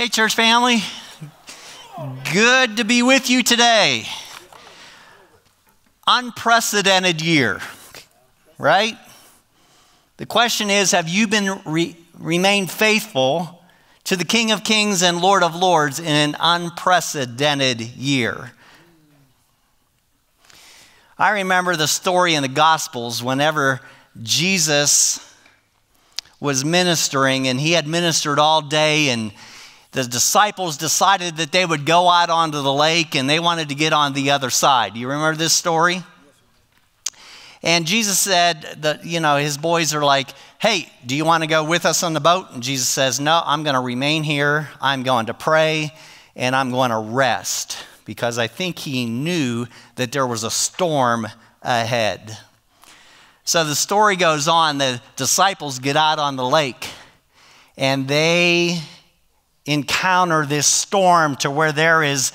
Hey, church family. Good to be with you today. Unprecedented year, right? The question is have you been re- remained faithful to the King of Kings and Lord of Lords in an unprecedented year? I remember the story in the Gospels whenever Jesus was ministering and he had ministered all day and the disciples decided that they would go out onto the lake and they wanted to get on the other side. Do you remember this story? And Jesus said that, you know, his boys are like, hey, do you want to go with us on the boat? And Jesus says, no, I'm going to remain here. I'm going to pray and I'm going to rest because I think he knew that there was a storm ahead. So the story goes on the disciples get out on the lake and they encounter this storm to where there is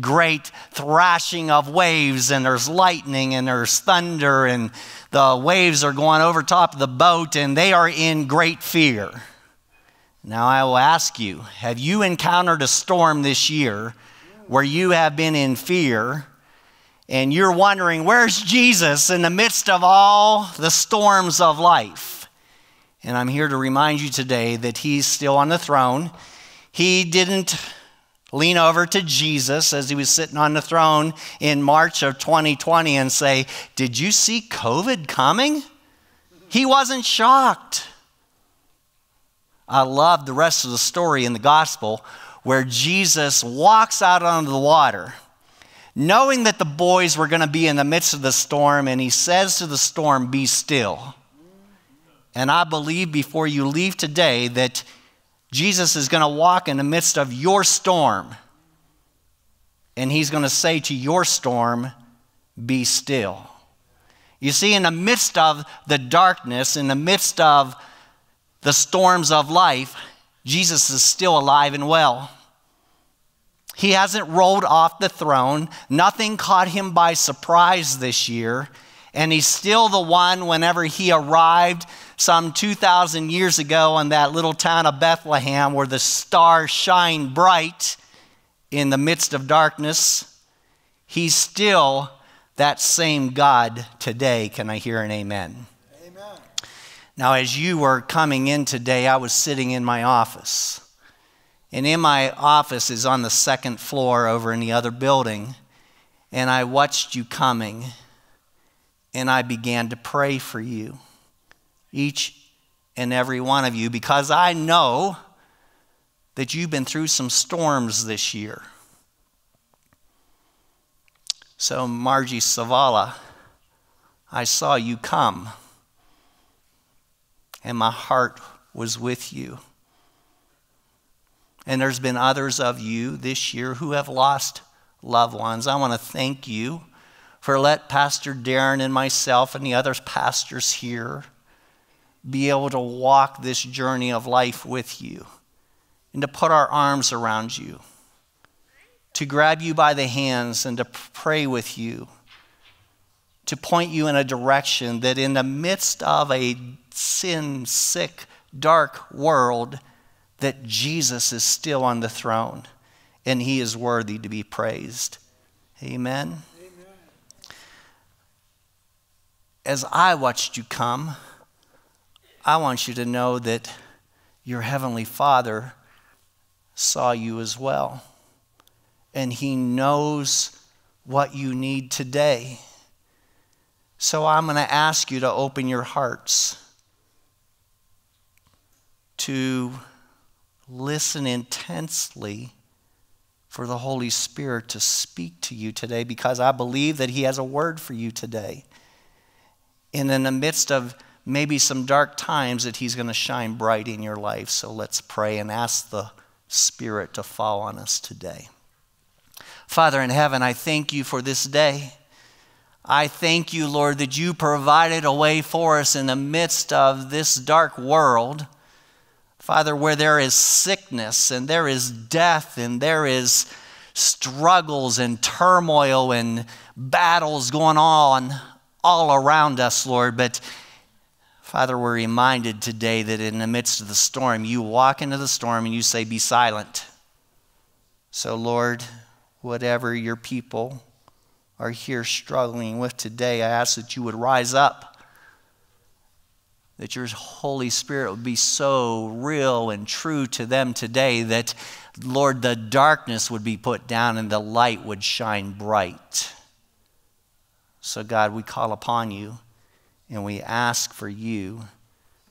great thrashing of waves and there's lightning and there's thunder and the waves are going over top of the boat and they are in great fear. Now I will ask you, have you encountered a storm this year where you have been in fear and you're wondering, where's Jesus in the midst of all the storms of life? And I'm here to remind you today that he's still on the throne. He didn't lean over to Jesus as he was sitting on the throne in March of 2020 and say, Did you see COVID coming? He wasn't shocked. I love the rest of the story in the gospel where Jesus walks out onto the water, knowing that the boys were going to be in the midst of the storm, and he says to the storm, Be still. And I believe before you leave today that Jesus is going to walk in the midst of your storm, and he's going to say to your storm, Be still. You see, in the midst of the darkness, in the midst of the storms of life, Jesus is still alive and well. He hasn't rolled off the throne. Nothing caught him by surprise this year. And he's still the one whenever he arrived some 2,000 years ago in that little town of Bethlehem where the stars shine bright in the midst of darkness. He's still that same God today. Can I hear an amen? Amen. Now, as you were coming in today, I was sitting in my office. And in my office is on the second floor over in the other building. And I watched you coming and I began to pray for you, each and every one of you, because I know that you've been through some storms this year. So, Margie Savala, I saw you come, and my heart was with you. And there's been others of you this year who have lost loved ones. I want to thank you for let Pastor Darrin and myself and the other pastors here be able to walk this journey of life with you and to put our arms around you, to grab you by the hands and to pray with you, to point you in a direction that in the midst of a sin sick, dark world, that Jesus is still on the throne and he is worthy to be praised. Amen as I watched you come, I want you to know that your Heavenly Father saw you as well. And He knows what you need today. So I'm going to ask you to open your hearts to listen intensely for the Holy Spirit to speak to you today because I believe that He has a word for you today. And in the midst of maybe some dark times, that He's going to shine bright in your life. So let's pray and ask the Spirit to fall on us today. Father in heaven, I thank you for this day. I thank you, Lord, that you provided a way for us in the midst of this dark world. Father, where there is sickness and there is death and there is struggles and turmoil and battles going on all around us, Lord. But Father, we're reminded today that in the midst of the storm, you walk into the storm and you say, Be silent. So, Lord, whatever your people are here struggling with today, I ask that you would rise up, that your Holy Spirit would be so real and true to them today that, Lord, the darkness would be put down and the light would shine bright. So, God, we call upon you and we ask for you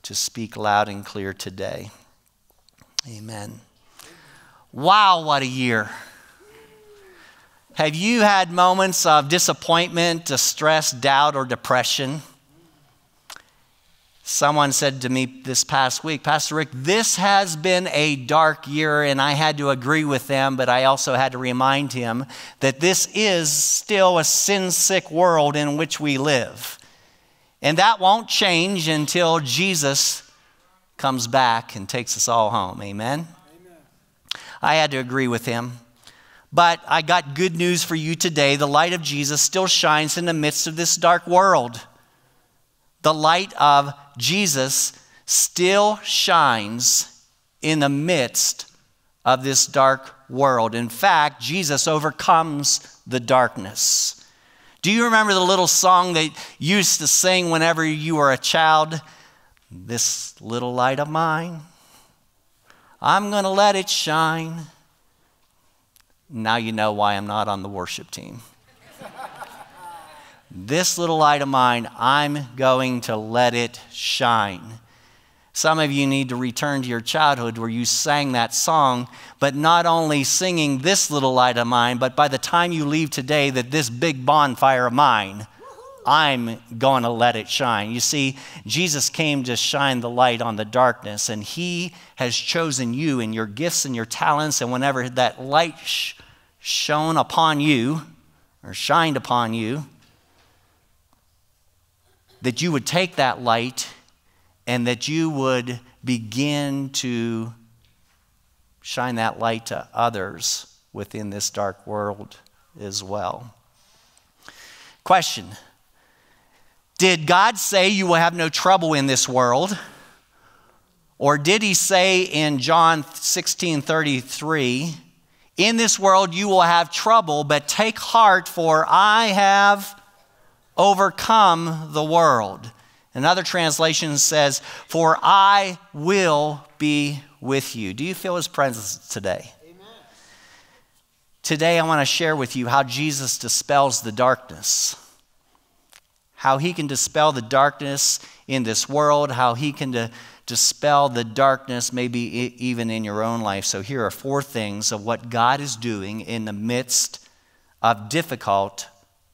to speak loud and clear today. Amen. Wow, what a year. Have you had moments of disappointment, distress, doubt, or depression? Someone said to me this past week, Pastor Rick, this has been a dark year, and I had to agree with them, but I also had to remind him that this is still a sin sick world in which we live. And that won't change until Jesus comes back and takes us all home. Amen? Amen? I had to agree with him. But I got good news for you today. The light of Jesus still shines in the midst of this dark world. The light of Jesus still shines in the midst of this dark world. In fact, Jesus overcomes the darkness. Do you remember the little song they used to sing whenever you were a child? This little light of mine, I'm going to let it shine. Now you know why I'm not on the worship team. This little light of mine, I'm going to let it shine. Some of you need to return to your childhood where you sang that song, but not only singing this little light of mine, but by the time you leave today, that this big bonfire of mine I'm going to let it shine. You see, Jesus came to shine the light on the darkness, and He has chosen you and your gifts and your talents. And whenever that light sh- shone upon you or shined upon you, that you would take that light and that you would begin to shine that light to others within this dark world as well. Question did God say you will have no trouble in this world? Or did he say in John 16 33, in this world you will have trouble, but take heart, for I have overcome the world. Another translation says, For I will be with you. Do you feel his presence today? Amen. Today, I want to share with you how Jesus dispels the darkness how he can dispel the darkness in this world, how he can dispel the darkness maybe even in your own life. So, here are four things of what God is doing in the midst of difficult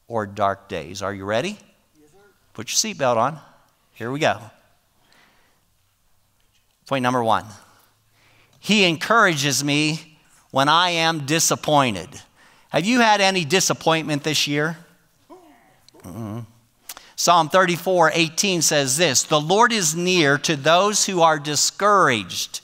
or dark days. Are you ready? Yes, Put your seatbelt on. Here we go. Point number one He encourages me when I am disappointed. Have you had any disappointment this year? Mm-hmm. Psalm 34 18 says this The Lord is near to those who are discouraged.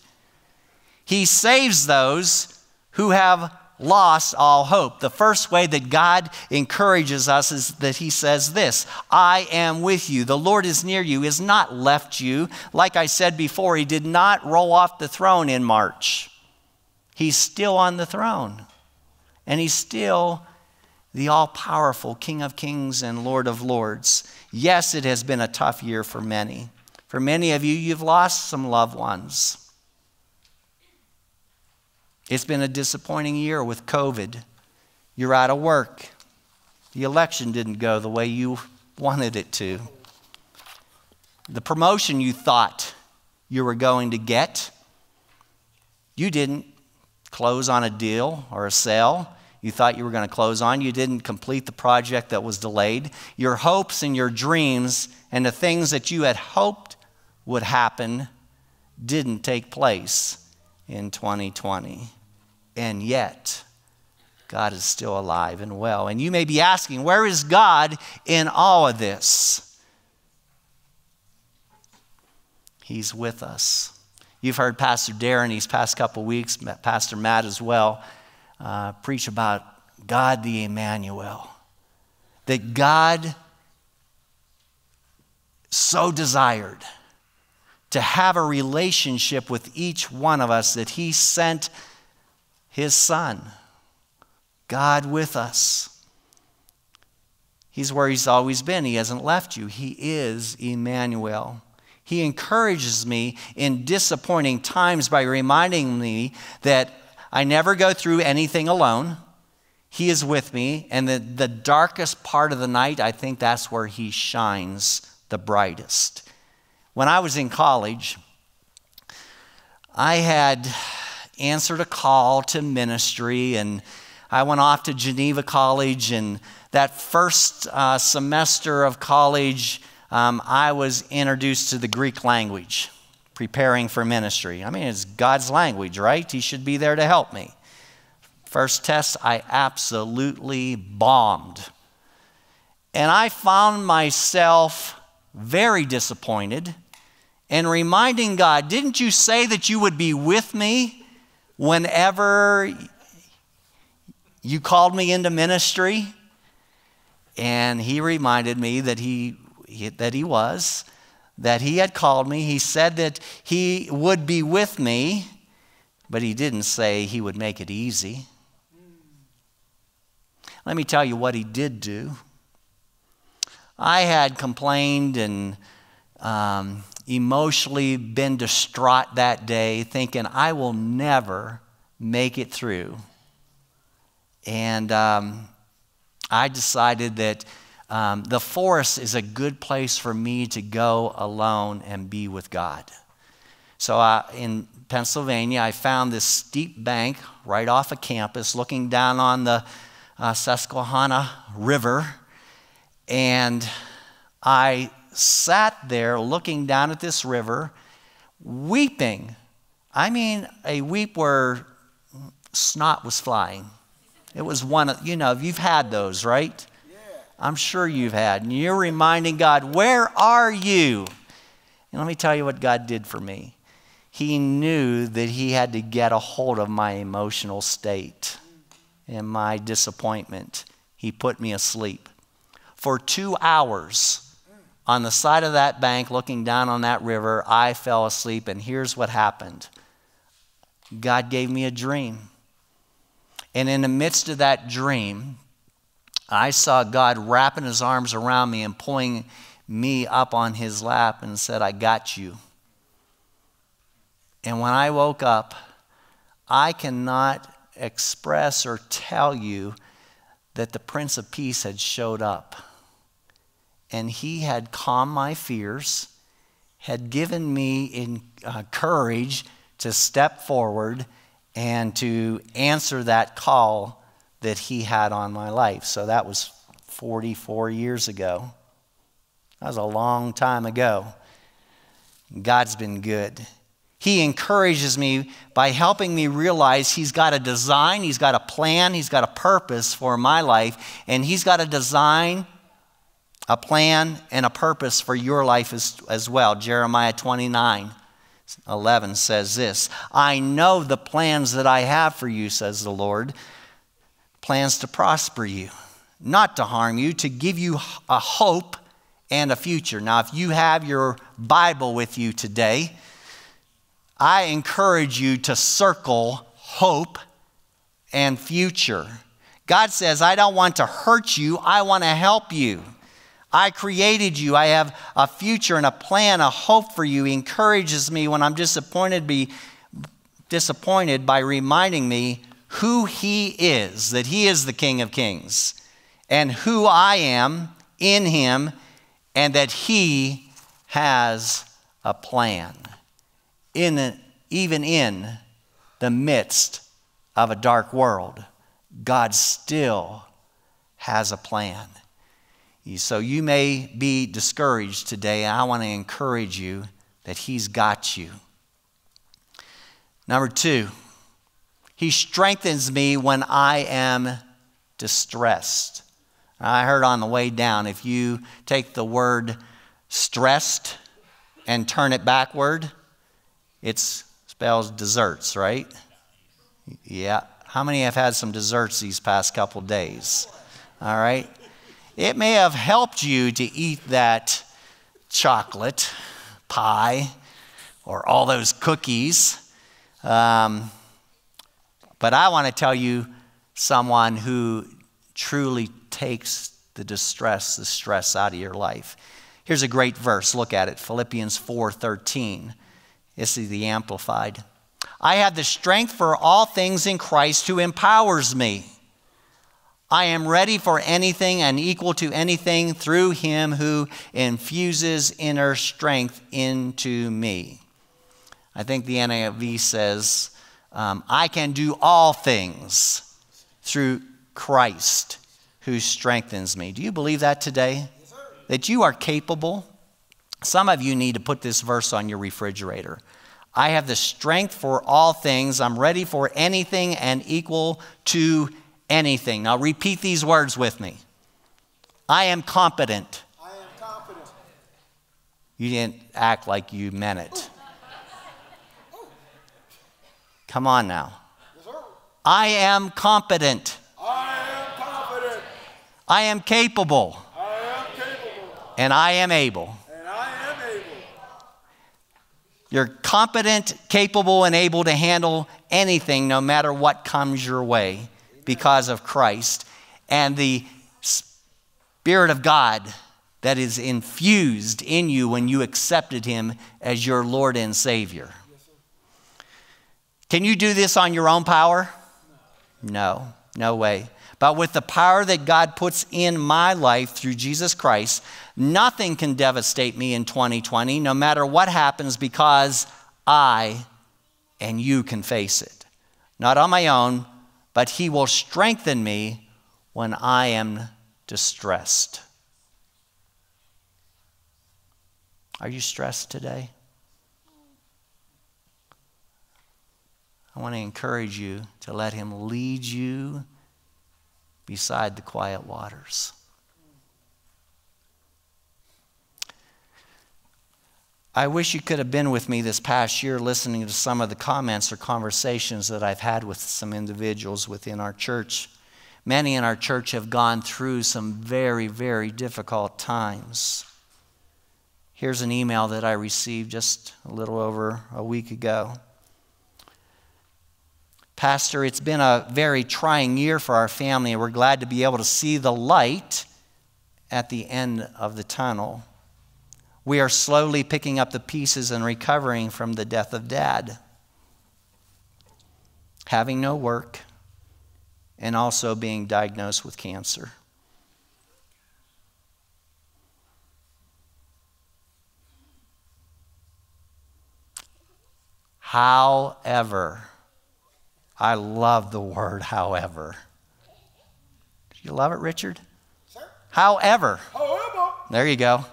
He saves those who have lost all hope. The first way that God encourages us is that He says this I am with you. The Lord is near you, has not left you. Like I said before, He did not roll off the throne in March. He's still on the throne, and He's still the all powerful King of Kings and Lord of Lords. Yes, it has been a tough year for many. For many of you, you've lost some loved ones. It's been a disappointing year with COVID. You're out of work. The election didn't go the way you wanted it to. The promotion you thought you were going to get, you didn't close on a deal or a sale you thought you were going to close on. You didn't complete the project that was delayed. Your hopes and your dreams and the things that you had hoped would happen didn't take place in 2020. And yet, God is still alive and well. And you may be asking, where is God in all of this? He's with us. You've heard Pastor Darrin these past couple weeks, Pastor Matt as well uh, preach about God the Emmanuel. That God so desired to have a relationship with each one of us that He sent His Son, God with us. He's where He's always been. He hasn't left you. He is Emmanuel. He encourages me in disappointing times by reminding me that I never go through anything alone. He is with me. And the, the darkest part of the night, I think that's where He shines the brightest. When I was in college, I had answered a call to ministry and I went off to Geneva College. And that first uh, semester of college, um, I was introduced to the Greek language, preparing for ministry. I mean, it's God's language, right? He should be there to help me. First test, I absolutely bombed. And I found myself very disappointed and reminding God, didn't you say that you would be with me whenever you called me into ministry? And he reminded me that he that he was, that he had called me. He said that he would be with me, but he didn't say he would make it easy. Let me tell you what he did do. I had complained and um, emotionally been distraught that day, thinking, I will never make it through. And um, I decided that um, the forest is a good place for me to go alone and be with God. So uh, in Pennsylvania, I found this steep bank right off of campus looking down on the uh, Susquehanna River. And I sat there looking down at this river, weeping. I mean, a weep where snot was flying. It was one of, you know, you've had those, right? Yeah. I'm sure you've had. And you're reminding God, where are you? And let me tell you what God did for me. He knew that He had to get a hold of my emotional state and my disappointment. He put me asleep. For two hours on the side of that bank, looking down on that river, I fell asleep. And here's what happened God gave me a dream. And in the midst of that dream, I saw God wrapping his arms around me and pulling me up on his lap and said, I got you. And when I woke up, I cannot express or tell you that the Prince of Peace had showed up. And he had calmed my fears, had given me in, uh, courage to step forward and to answer that call that he had on my life. So that was 44 years ago. That was a long time ago. God's been good. He encourages me by helping me realize He's got a design, He's got a plan, He's got a purpose for my life, and He's got a design, a plan, and a purpose for your life as, as well. Jeremiah 29 11 says this I know the plans that I have for you, says the Lord plans to prosper you, not to harm you, to give you a hope and a future. Now, if you have your Bible with you today, I encourage you to circle hope and future. God says, I don't want to hurt you, I want to help you. I created you. I have a future and a plan, a hope for you. He encourages me when I'm disappointed, be disappointed by reminding me who He is, that He is the King of Kings, and who I am in Him, and that He has a plan. In, even in the midst of a dark world, God still has a plan. So you may be discouraged today. I want to encourage you that He's got you. Number two, he strengthens me when I am distressed. I heard on the way down if you take the word stressed and turn it backward, it spells desserts, right? Yeah. How many have had some desserts these past couple days? All right. It may have helped you to eat that chocolate pie or all those cookies. Um, but I want to tell you someone who truly takes the distress, the stress out of your life. Here's a great verse. Look at it. Philippians 4:13. This is the amplified. I have the strength for all things in Christ who empowers me. I am ready for anything and equal to anything through him who infuses inner strength into me. I think the NIV says, um, I can do all things through Christ who strengthens me. Do you believe that today? That you are capable? Some of you need to put this verse on your refrigerator. I have the strength for all things. I'm ready for anything and equal to anything. Now repeat these words with me. I am competent. I am confident. You didn't act like you meant it. Come on now. Yes, I am competent. I am confident. I am capable. I am capable. And I am able. And I am able. You're competent, capable, and able to handle anything no matter what comes your way because of Christ. And the Spirit of God that is infused in you when you accepted Him as your Lord and Savior. Can you do this on your own power? No, no way. But with the power that God puts in my life through Jesus Christ, nothing can devastate me in 2020, no matter what happens, because I and you can face it. Not on my own, but He will strengthen me when I am distressed. Are you stressed today? I want to encourage you to let Him lead you beside the quiet waters. I wish you could have been with me this past year listening to some of the comments or conversations that I've had with some individuals within our church. Many in our church have gone through some very, very difficult times. Here's an email that I received just a little over a week ago. Pastor, it's been a very trying year for our family, and we're glad to be able to see the light at the end of the tunnel. We are slowly picking up the pieces and recovering from the death of dad. Having no work, and also being diagnosed with cancer. However, I love the word however. Do you love it, Richard? Sir? However. However. There you go.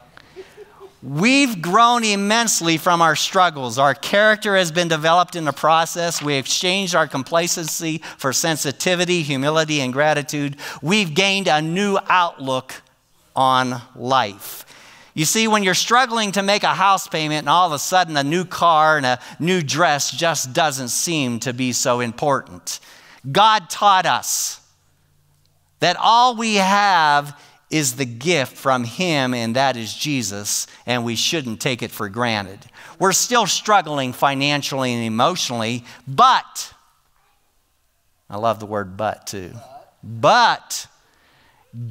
We've grown immensely from our struggles. Our character has been developed in the process. We exchanged our complacency for sensitivity, humility, and gratitude. We've gained a new outlook on life. You see, when you're struggling to make a house payment and all of a sudden a new car and a new dress just doesn't seem to be so important, God taught us that all we have is the gift from Him, and that is Jesus, and we shouldn't take it for granted. We're still struggling financially and emotionally, but, I love the word but too, but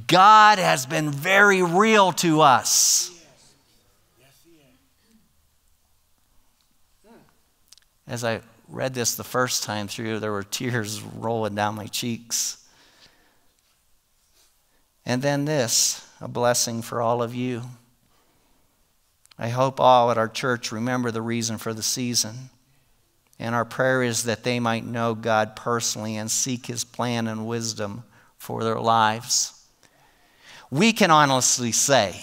God has been very real to us. As I read this the first time through, there were tears rolling down my cheeks. And then this, a blessing for all of you. I hope all at our church remember the reason for the season. And our prayer is that they might know God personally and seek his plan and wisdom for their lives we can honestly say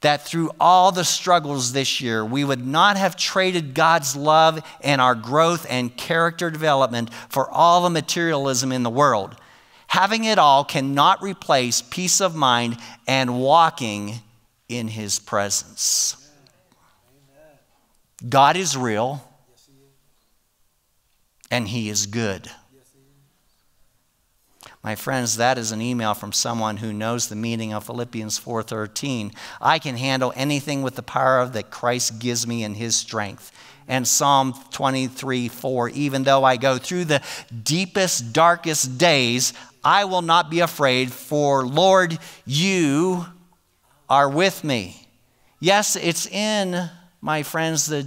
that through all the struggles this year, we would not have traded God's love and our growth and character development for all the materialism in the world. Having it all cannot replace peace of mind and walking in His presence. God is real, and He is good. My friends, that is an email from someone who knows the meaning of Philippians 4:13. I can handle anything with the power that Christ gives me in his strength. And Psalm 23 4, even though I go through the deepest, darkest days, I will not be afraid, for Lord, you are with me. Yes, it's in, my friends, the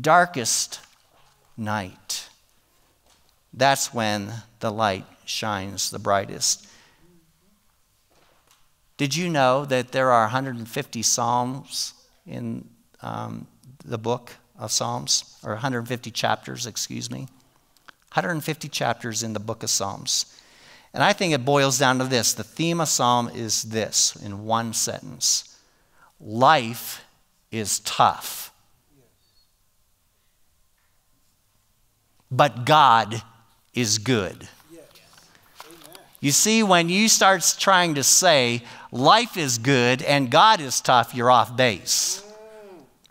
darkest night. That's when the light shines the brightest. Did you know that there are 150 Psalms in um, the book of Psalms, or 150 chapters, excuse me? 150 chapters in the book of Psalms. And I think it boils down to this the theme of Psalm is this in one sentence Life is tough, but God is good. You see, when you start trying to say life is good and God is tough, you're off base.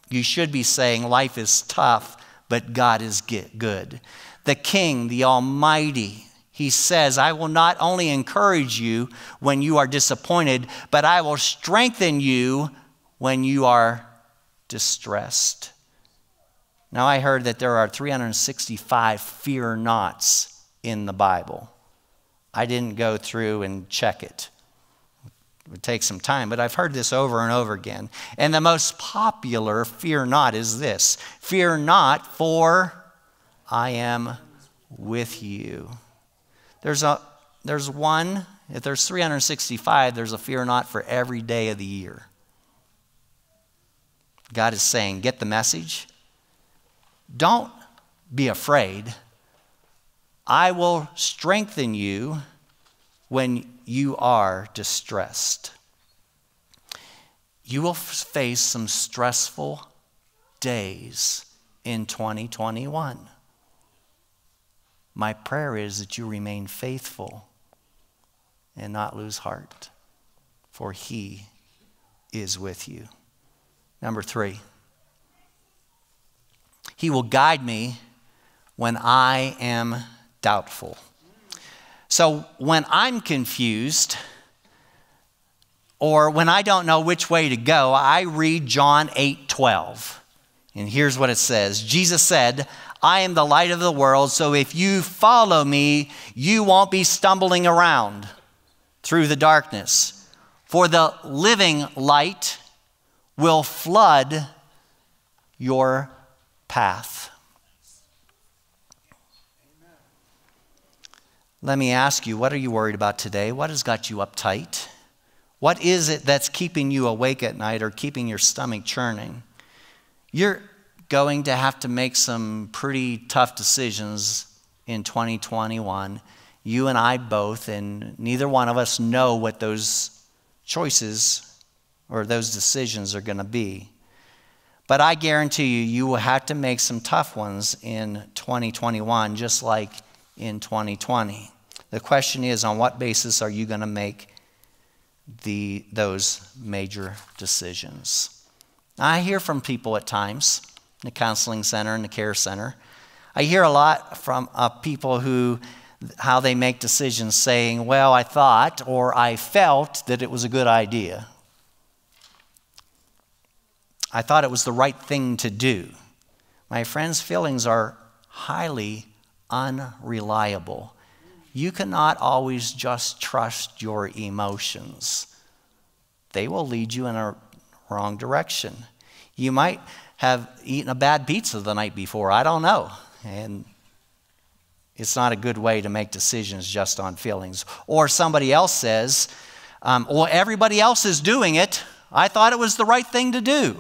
You should be saying life is tough, but God is good. The King, the Almighty, he says, I will not only encourage you when you are disappointed, but I will strengthen you when you are distressed. Now, I heard that there are 365 fear nots in the Bible. I didn't go through and check it. It would take some time, but I've heard this over and over again. And the most popular fear not is this Fear not, for I am with you. There's, a, there's one, if there's 365, there's a fear not for every day of the year. God is saying, get the message. Don't be afraid. I will strengthen you when you are distressed. You will face some stressful days in 2021. My prayer is that you remain faithful and not lose heart, for He is with you. Number three, He will guide me when I am doubtful. So when I'm confused, or when I don't know which way to go, I read John 8 12. And here's what it says Jesus said, I am the light of the world, so if you follow me, you won't be stumbling around through the darkness. For the living light will flood your path. Let me ask you, what are you worried about today? What has got you uptight? What is it that's keeping you awake at night or keeping your stomach churning? You're going to have to make some pretty tough decisions in 2021. You and I both, and neither one of us know what those choices or those decisions are going to be. But I guarantee you, you will have to make some tough ones in 2021, just like in 2020. The question is on what basis are you going to make the, those major decisions? I hear from people at times in the counseling center and the care center. I hear a lot from uh, people who, how they make decisions saying, well, I thought or I felt that it was a good idea. I thought it was the right thing to do. My friends' feelings are highly unreliable you cannot always just trust your emotions. They will lead you in a wrong direction. You might have eaten a bad pizza the night before, I don't know. And it's not a good way to make decisions just on feelings. Or somebody else says, um, well, everybody else is doing it. I thought it was the right thing to do.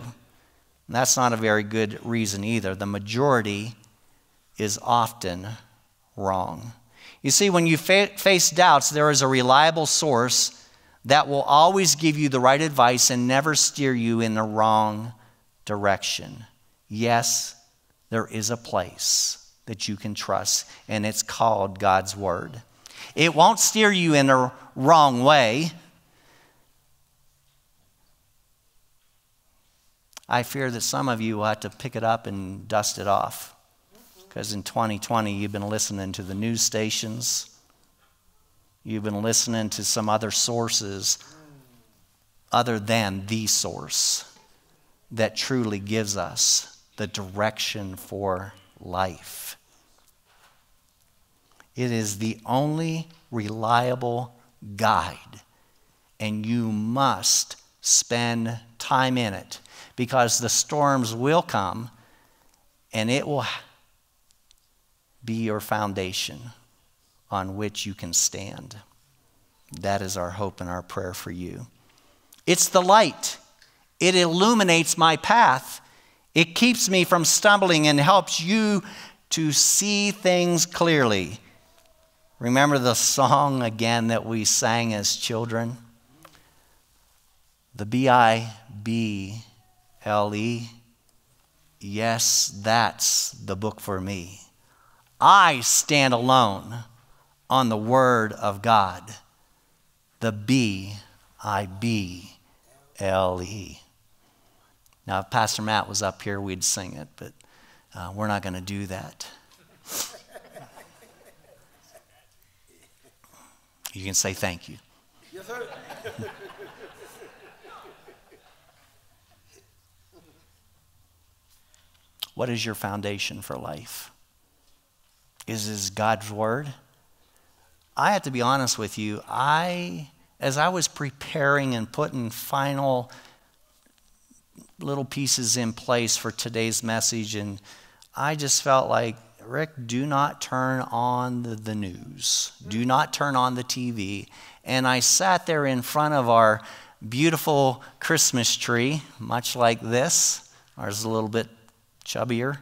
And that's not a very good reason either. The majority is often wrong. You see, when you fa- face doubts, there is a reliable source that will always give you the right advice and never steer you in the wrong direction. Yes, there is a place that you can trust, and it's called God's Word. It won't steer you in the wrong way. I fear that some of you will have to pick it up and dust it off. Because in 2020, you've been listening to the news stations, You've been listening to some other sources other than the source that truly gives us the direction for life. It is the only reliable guide, and you must spend time in it because the storms will come and it will be your foundation on which you can stand. That is our hope and our prayer for you. It's the light, it illuminates my path. It keeps me from stumbling and helps you to see things clearly. Remember the song again that we sang as children? The B I B L E. Yes, that's the book for me. I stand alone on the Word of God. The B I B L E. Now, if Pastor Matt was up here, we'd sing it, but uh, we're not going to do that. You can say thank you. Yes, sir. What is your foundation for life? Is this God's word? I have to be honest with you. I, as I was preparing and putting final little pieces in place for today's message, and I just felt like, Rick, do not turn on the, the news. Do not turn on the TV. And I sat there in front of our beautiful Christmas tree, much like this. Ours is a little bit chubbier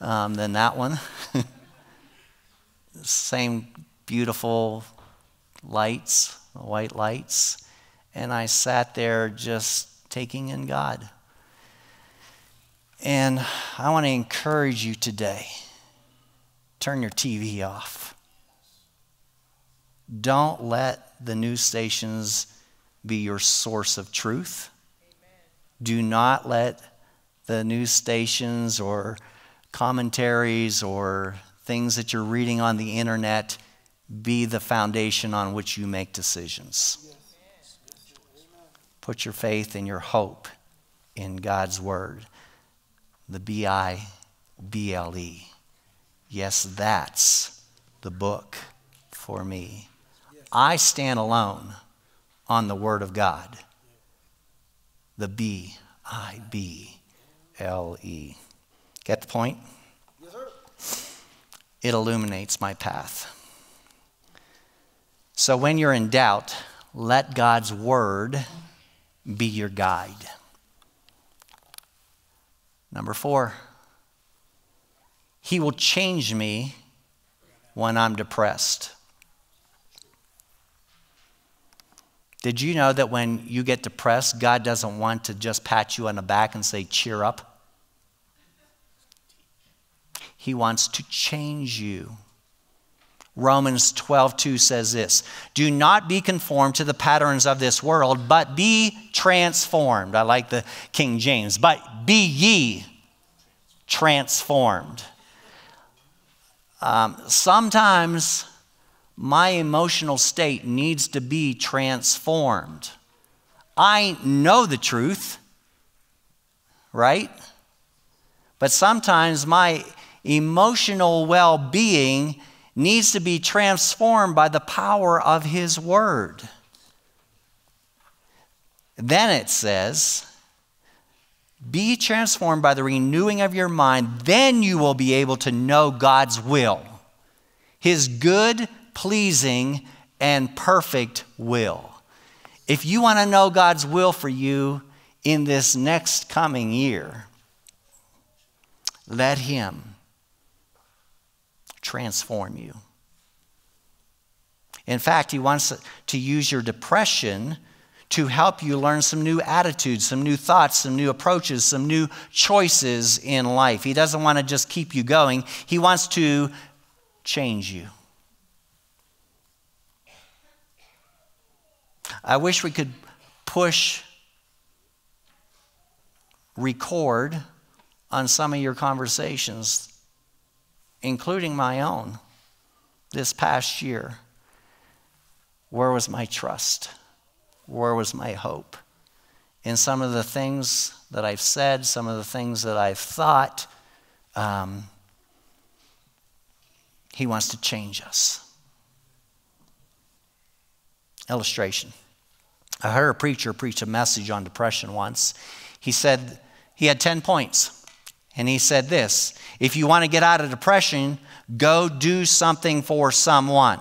um, than that one. Same beautiful lights, white lights. And I sat there just taking in God. And I want to encourage you today turn your TV off. Don't let the news stations be your source of truth. Do not let the news stations or commentaries or things that you're reading on the internet be the foundation on which you make decisions. Put your faith and your hope in God's Word, the B I B L E. Yes, that's the book for me. I stand alone on the Word of God, the B I B L E. Get the point? It illuminates my path. So when you're in doubt, let God's word be your guide. Number four, He will change me when I'm depressed. Did you know that when you get depressed, God doesn't want to just pat you on the back and say, cheer up? He wants to change you. Romans 12:2 says this, "Do not be conformed to the patterns of this world, but be transformed." I like the King James, "But be ye transformed." Um, sometimes my emotional state needs to be transformed. I know the truth, right? But sometimes my emotional well being needs to be transformed by the power of His Word. Then it says, be transformed by the renewing of your mind, then you will be able to know God's will, His good, pleasing, and perfect will. If you want to know God's will for you in this next coming year, let Him transform you. In fact, He wants to use your depression to help you learn some new attitudes, some new thoughts, some new approaches, some new choices in life. He doesn't want to just keep you going, He wants to change you. I wish we could push record on some of your conversations, including my own this past year. where was my trust? Where was my hope? In some of the things that I've said, some of the things that I've thought, um, He wants to change us. Illustration. I heard a preacher preach a message on depression once. He said he had 10 points. And he said this if you want to get out of depression, go do something for someone.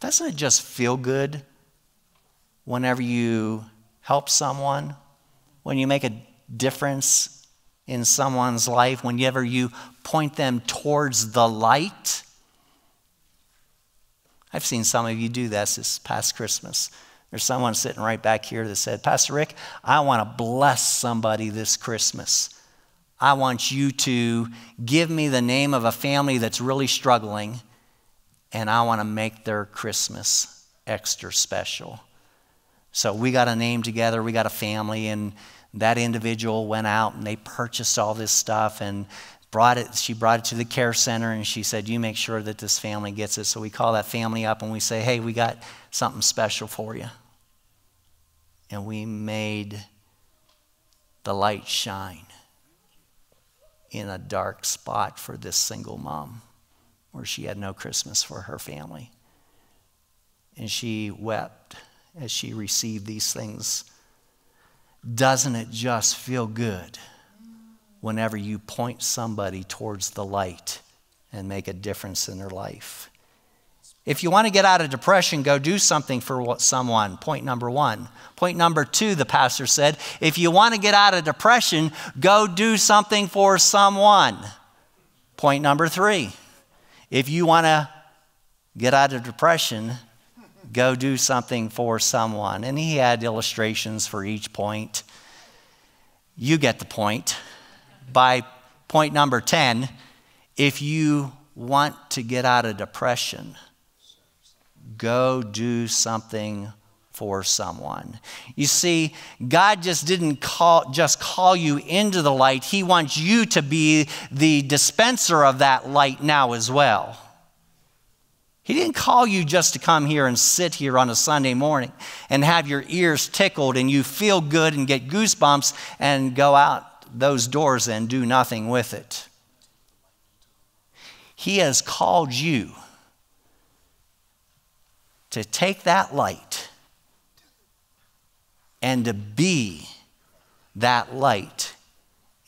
Doesn't it just feel good whenever you help someone, when you make a difference in someone's life, whenever you point them towards the light? I've seen some of you do this this past Christmas. There's someone sitting right back here that said, Pastor Rick, I want to bless somebody this Christmas. I want you to give me the name of a family that's really struggling, and I want to make their Christmas extra special. So we got a name together, we got a family, and that individual went out and they purchased all this stuff and brought it she brought it to the care center and she said you make sure that this family gets it. So we call that family up and we say hey we got something special for you. And we made the light shine in a dark spot for this single mom where she had no christmas for her family. And she wept as she received these things. Doesn't it just feel good whenever you point somebody towards the light and make a difference in their life. If you want to get out of depression, go do something for someone. Point number one. Point number two, the pastor said, if you want to get out of depression, go do something for someone. Point number three, if you want to get out of depression, go do something for someone. And he had illustrations for each point. You get the point by point number 10 if you want to get out of depression, go do something for someone. You see, God just didn't call, just call you into the light. He wants you to be the dispenser of that light now as well. He didn't call you just to come here and sit here on a Sunday morning and have your ears tickled and you feel good and get goosebumps and go out those doors and do nothing with it. He has called you to take that light and to be that light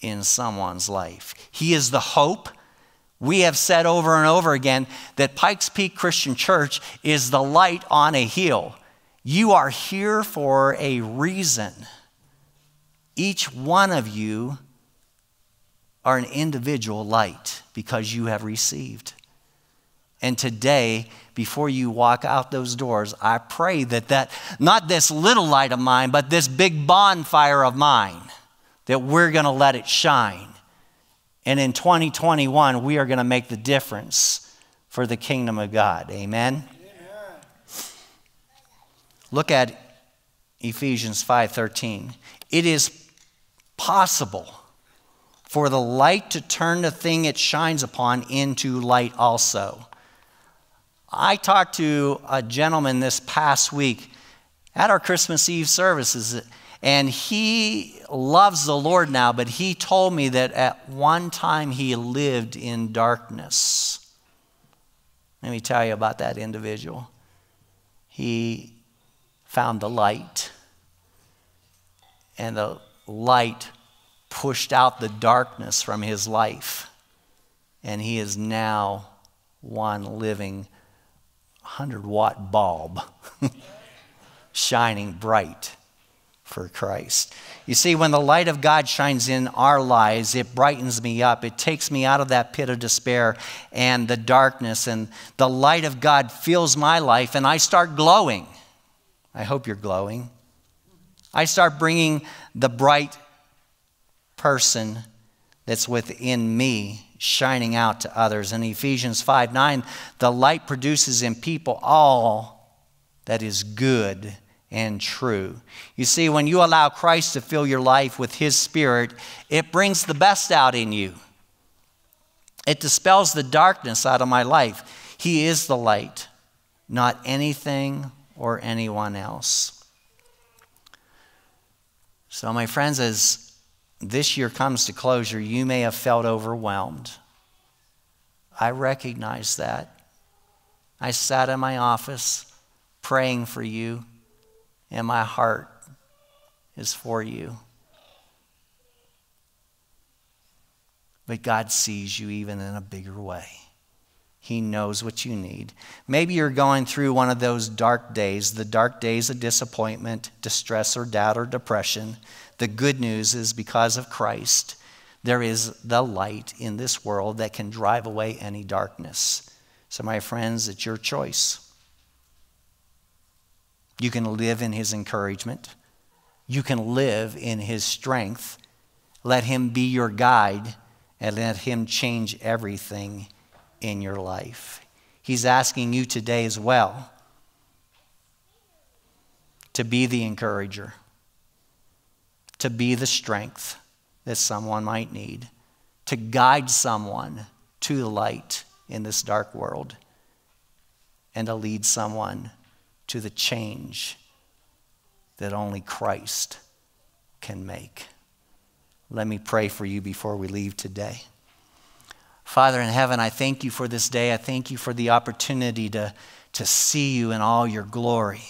in someone's life. He is the hope. We have said over and over again that Pikes Peak Christian Church is the light on a hill. You are here for a reason. Each one of you are an individual light because you have received. And today, before you walk out those doors, I pray that that not this little light of mine, but this big bonfire of mine, that we're going to let it shine. And in 2021, we are going to make the difference for the kingdom of God. Amen. Amen. Look at Ephesians 5:13. It is possible for the light to turn the thing it shines upon into light also. I talked to a gentleman this past week at our Christmas Eve services, and he loves the Lord now, but he told me that at one time he lived in darkness. Let me tell you about that individual. He found the light, and the light pushed out the darkness from his life. And he is now one living 100 watt bulb, shining bright for Christ. You see, when the light of God shines in our lives, it brightens me up. It takes me out of that pit of despair and the darkness, and the light of God fills my life, and I start glowing. I hope you're glowing. I start bringing the bright person that's within me shining out to others. In Ephesians 5 9, the light produces in people all that is good and true. You see, when you allow Christ to fill your life with His Spirit, it brings the best out in you. It dispels the darkness out of my life. He is the light not anything or anyone else. So, my friends, as this year comes to closure, you may have felt overwhelmed. I recognize that. I sat in my office praying for you, and my heart is for you. But God sees you even in a bigger way. He knows what you need. Maybe you're going through one of those dark days, the dark days of disappointment, distress, or doubt, or depression. The good news is because of Christ, there is the light in this world that can drive away any darkness. So, my friends, it's your choice. You can live in His encouragement, you can live in His strength. Let Him be your guide and let Him change everything in your life. He's asking you today as well to be the encourager, to be the strength that someone might need, to guide someone to the light in this dark world, and to lead someone to the change that only Christ can make. Let me pray for you before we leave today. Father in heaven, I thank you for this day. I thank you for the opportunity to, to see you in all your glory.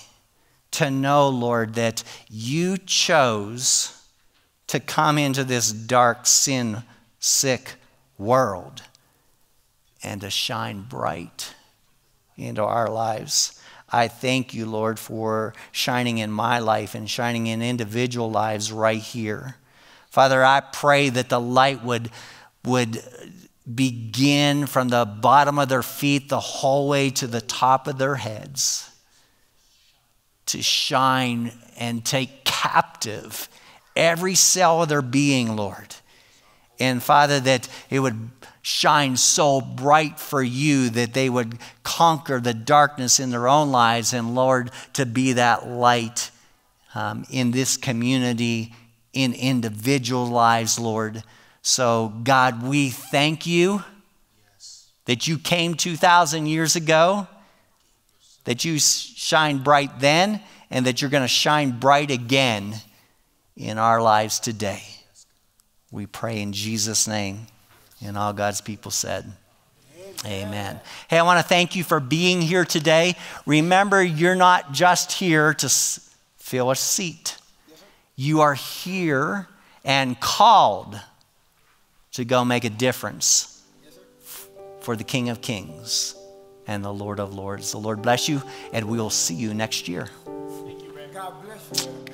To know, Lord, that you chose to come into this dark, sin sick world and to shine bright into our lives. I thank you, Lord, for shining in my life and shining in individual lives right here. Father, I pray that the light would, would begin from the bottom of their feet the whole way to the top of their heads to shine and take captive every cell of their being, Lord. And Father, that it would shine so bright for you that they would conquer the darkness in their own lives, and Lord, to be that light um, in this community in individual lives, Lord. So, God, we thank you that you came 2,000 years ago, that you shined bright then, and that you're going to shine bright again in our lives today. We pray in Jesus' name. And all God's people said. Amen. Hey, I want to thank you for being here today. Remember, you're not just here to fill a seat. You are here and called to go make a difference for the King of Kings and the Lord of Lords. The Lord bless you, and we will see you next year. God bless you.